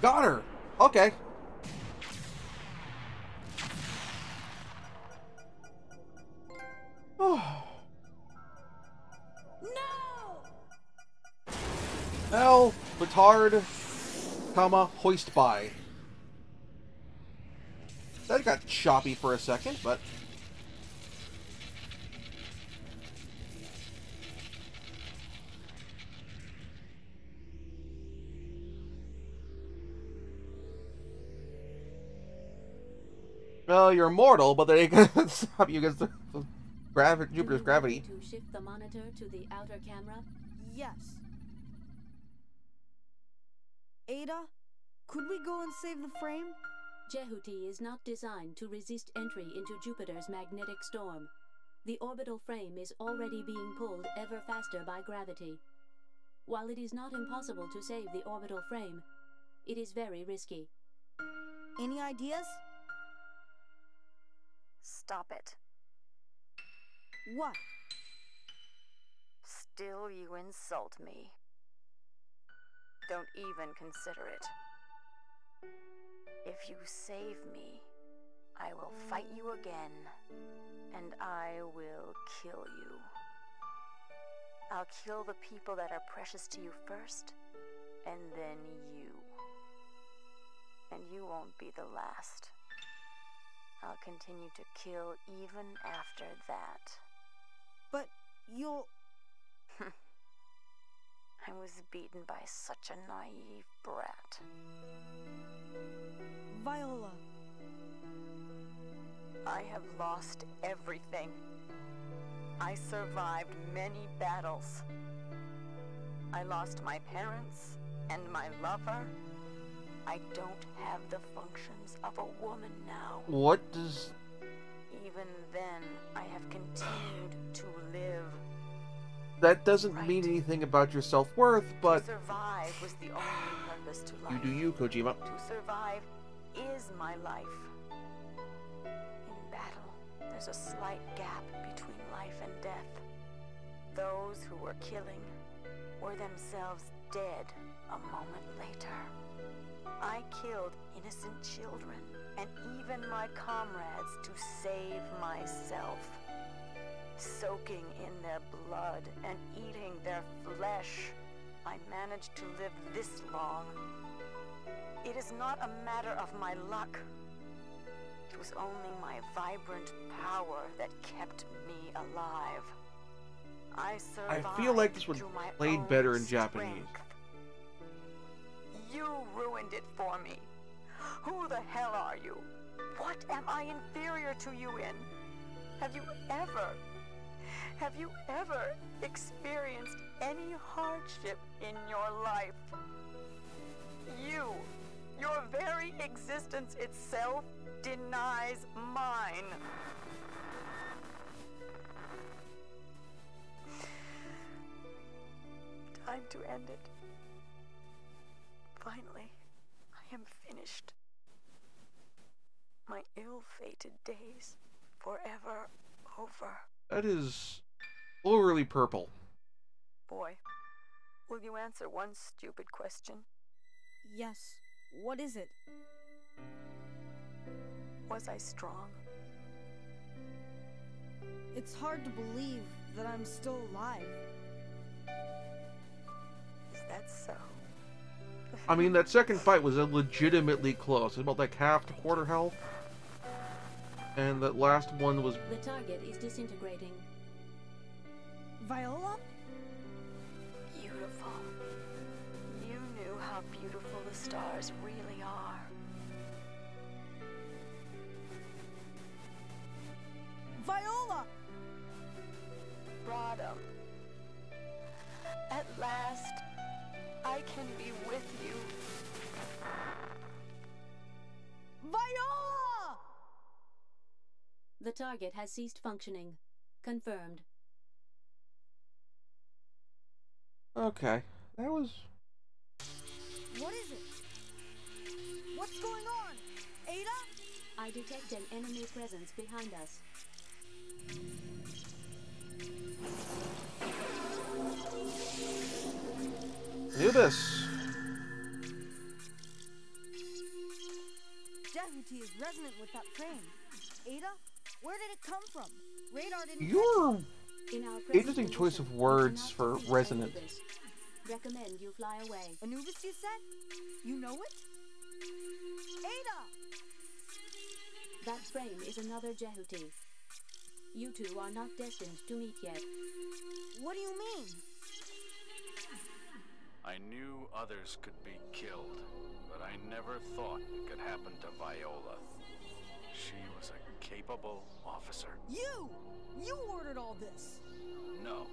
Got her. Okay. Oh. No! L, retard, comma, hoist by. That got choppy for a second, but... Well, you're immortal, but they can stop you against the gravi Jupiter's gravity. To shift the monitor to the outer camera. Yes. Ada, could we go and save the frame? Jehuti is not designed to resist entry into Jupiter's magnetic storm. The orbital frame is already being pulled ever faster by gravity. While it is not impossible to save the orbital frame, it is very risky. Any ideas? Stop it. What? Still, you insult me. Don't even consider it. If you save me, I will fight you again, and I will kill you. I'll kill the people that are precious to you first, and then you. And you won't be the last. I'll continue to kill even after that. But you'll. I was beaten by such a naive brat. Viola. I have lost everything. I survived many battles. I lost my parents and my lover. I don't have the functions of a woman now. What does... Even then, I have continued to live. That doesn't Right. mean anything about your self-worth, but to survive was the only purpose to life. you do you, Kojima. To survive is my life. In battle, there's a slight gap between life and death. Those who were killing were themselves dead a moment later. I killed innocent children and even my comrades to save myself. Soaking in their blood and eating their flesh, I managed to live this long. It is not a matter of my luck. It was only my vibrant power that kept me alive. I I feel like this would played better in Japanese. strength. You ruined it for me. Who the hell are you? What am I inferior to you in? Have you ever, have you ever experienced any hardship in your life? You, your very existence itself, denies mine. Time to end it. Am finished. My ill-fated days forever over. That is overly purple. Boy, will you answer one stupid question? Yes. What is it? Was I strong? It's hard to believe that I'm still alive. Is that so? I mean, that second fight was legitimately close. It was about like half to quarter health. And that last one was The target is disintegrating. Viola? Beautiful. You knew how beautiful the stars really are. Viola! Rodham. At last, I can be with you. Viola! The target has ceased functioning. Confirmed. Okay. That was... What is it? What's going on? Ada? I detect an enemy presence behind us. Anubis! Jehuti is resonant with that frame. Ada? Where did it come from? Radar didn't catch You're. In our Interesting choice of words for resonant. Anubis. Recommend you fly away. Anubis, you said? You know it? Ada! That frame is another Jehuti. You two are not destined to meet yet. What do you mean? I knew others could be killed, but I never thought it could happen to Viola. She was a capable officer. You! You ordered all this! No,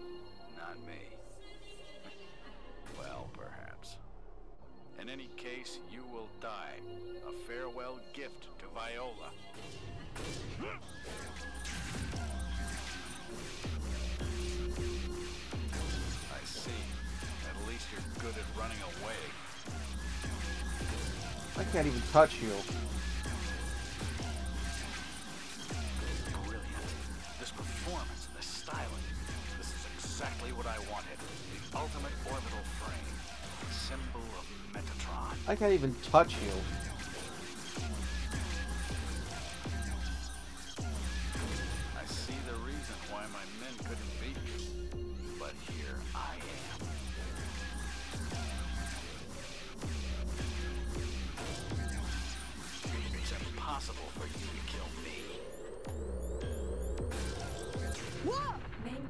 not me. well, perhaps. In any case, you will die. A farewell gift to Viola. I can't even touch you. Brilliant. This performance, this styling. This is exactly what I wanted. The ultimate orbital frame. Symbol of Metatron. I can't even touch you.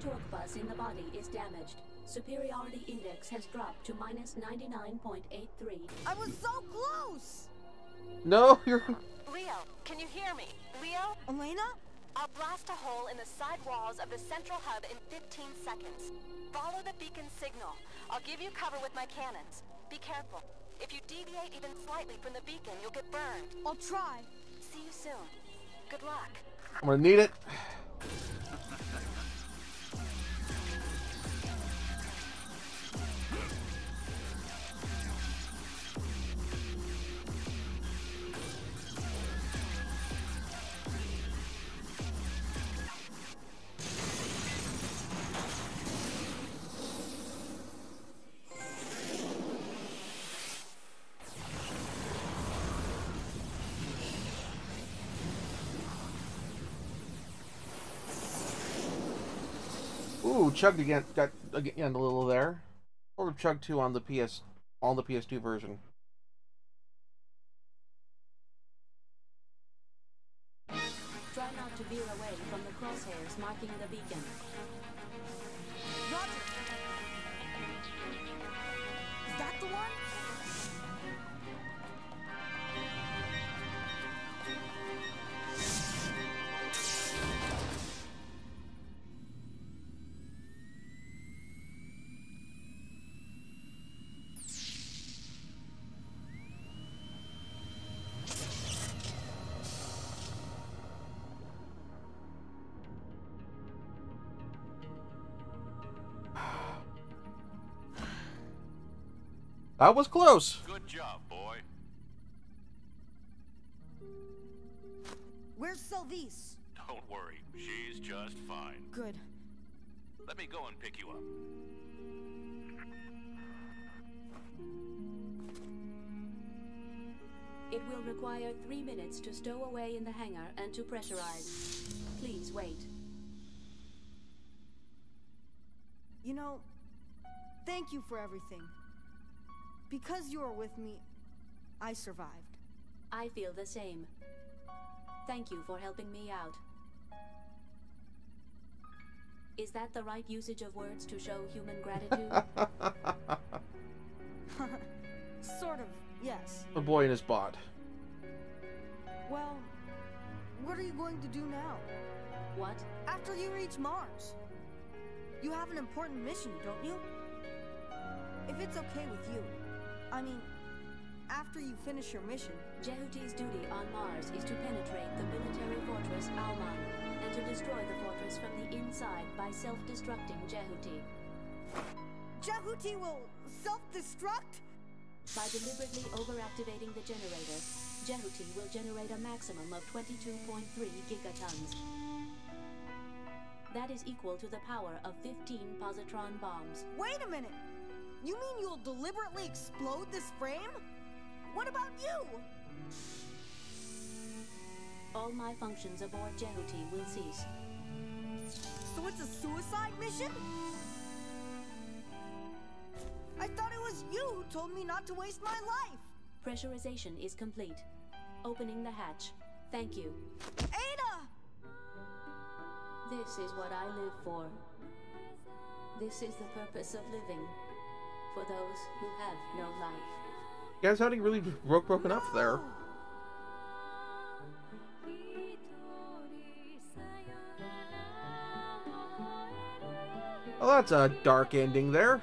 Torque bus in the body is damaged. Superiority index has dropped to minus 99.83. I was so close! No, you're. Leo, can you hear me? Leo? Elena? I'll blast a hole in the side walls of the central hub in 15 seconds. Follow the beacon signal. I'll give you cover with my cannons. Be careful. If you deviate even slightly from the beacon, you'll get burned. I'll try. See you soon. Good luck. I'm gonna need it. Chugged again. Got again a little there. Or Chugged two on the PS, on the PS2 version. Try not to veer away from the crosshairs marking the beacon. That was close. Good job, boy. Where's Celvice? Don't worry. She's just fine. Good. Let me go and pick you up. It will require three minutes to stow away in the hangar and to pressurize. Please wait. You know, thank you for everything. Because you were with me, I survived. I feel the same. Thank you for helping me out. Is that the right usage of words to show human gratitude? sort of, yes. A boy in his bot. Well, what are you going to do now? what? After you reach Mars? You have an important mission, don't you? If it's okay with you. I mean, after you finish your mission, Jehuti's duty on Mars is to penetrate the military fortress Aumaan and to destroy the fortress from the inside by self-destructing Jehuti. Jehuti will self-destruct? By deliberately overactivating the generator, Jehuti will generate a maximum of 22.3 gigatons. That is equal to the power of 15 positron bombs. Wait a minute! You mean you'll deliberately explode this frame? What about you? All my functions aboard Jehuti will cease. So it's a suicide mission? I thought it was you who told me not to waste my life! Pressurization is complete. Opening the hatch. Thank you. Ada! This is what I live for. This is the purpose of living. For those who have no life. You guys sounding really broke broken up there. Well, that's a dark ending there.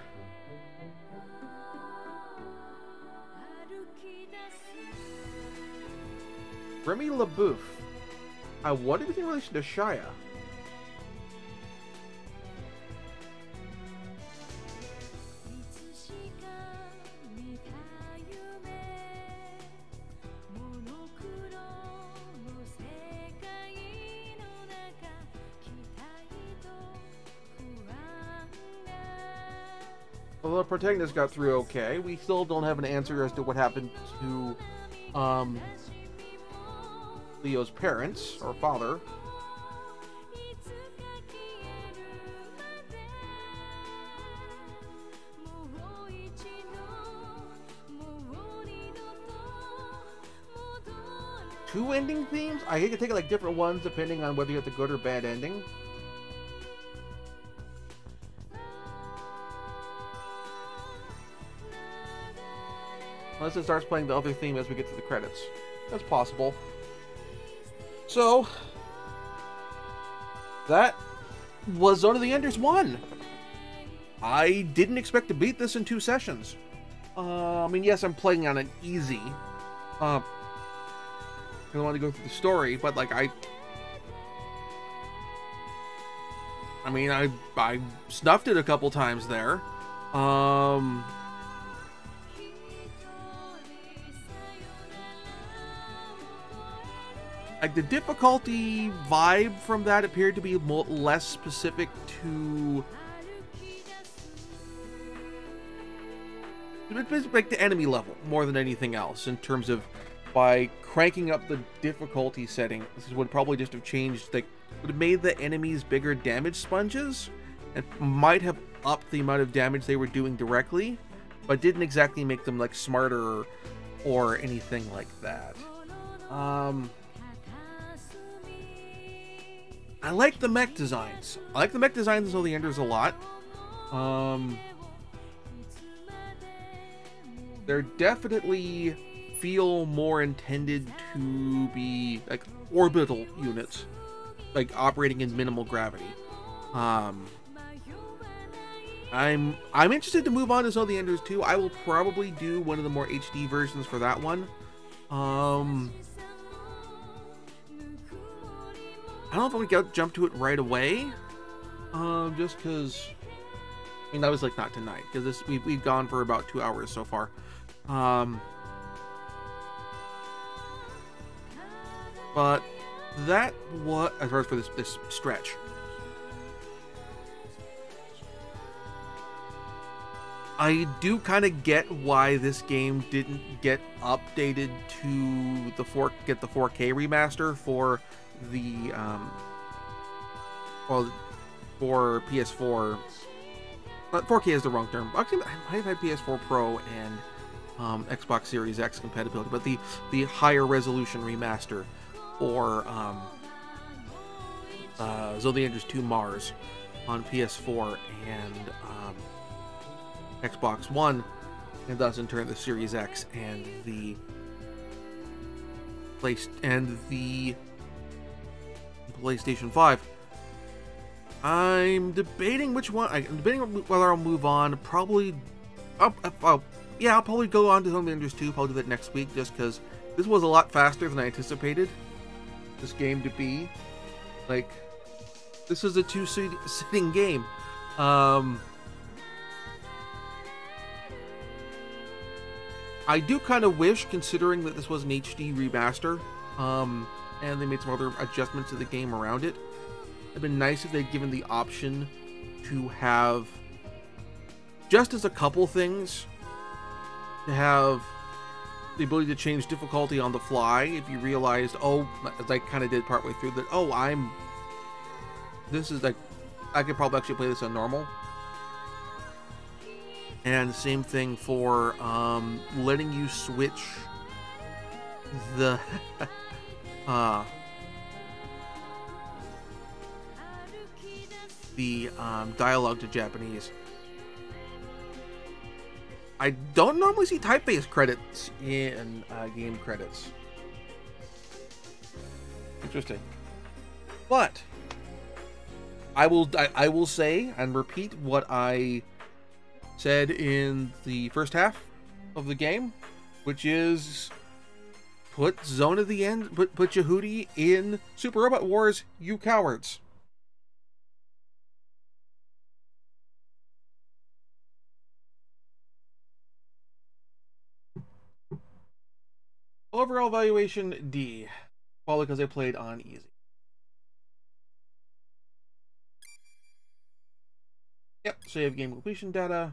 Remy LaBeouf. I wonder if it's in relation to Shia. protagonist got through okay. We still don't have an answer as to what happened to um, Leo's parents or father. Two ending themes? I think you take like different ones depending on whether you have the good or bad ending. Unless it starts playing the other theme as we get to the credits. That's possible. So, that was Zone of the Enders 1. I didn't expect to beat this in two sessions. Uh, I mean, yes, I'm playing on an easy. Uh, I don't want to go through the story, but like I, I mean, I I snuffed it a couple times there. Um, like the difficulty vibe from that appeared to be mo- less specific to like the enemy level more than anything else in terms of by cranking up the difficulty setting this would probably just have changed like would have made the enemies bigger damage sponges and might have upped the amount of damage they were doing directly but didn't exactly make them like smarter or anything like that. Um I like the mech designs. I like the mech designs of the Enders a lot. Um, they're definitely feel more intended to be like orbital units, like operating in minimal gravity. Um, I'm I'm interested to move on to of the Enders too. I will probably do one of the more HD versions for that one. Um, I don't know if we got jump to it right away. Um, just because. I mean, that was like not tonight because this we we've gone for about two hours so far. Um, but that what as far as for this this stretch. I do kind of get why this game didn't get updated to the 4 get the 4K remaster for the um well for PS4 but 4K is the wrong term. Actually, I might have had PS4 Pro and um, Xbox Series X compatibility, but the the higher resolution remaster or um, uh, Enders 2 Mars on PS4 and um, Xbox One, and thus in turn the Series X and the place and the PlayStation 5. I'm debating which one. I'm debating whether I'll move on. Probably, Oh, yeah, I'll probably go on to Zombielanders 2. Probably do that next week, just because this was a lot faster than I anticipated this game to be. Like, this is a two-sitting game. Um, I do kind of wish, considering that this was an HD remaster, um, and they made some other adjustments to the game around it, it'd been nice if they'd given the option to have just as a couple things to have the ability to change difficulty on the fly if you realized, oh, as I kind of did partway through, that, oh, I'm. This is like. I could probably actually play this on normal. And same thing for um, letting you switch the. uh, the um, dialogue to Japanese. I don't normally see typeface credits in uh, game credits. Interesting. But I will I, I will say and repeat what I said in the first half of the game, which is put Zone of the End put put Jehuti in Super Robot Wars, you cowards. Overall valuation D. Probably because I played on easy. Yep, save game completion data.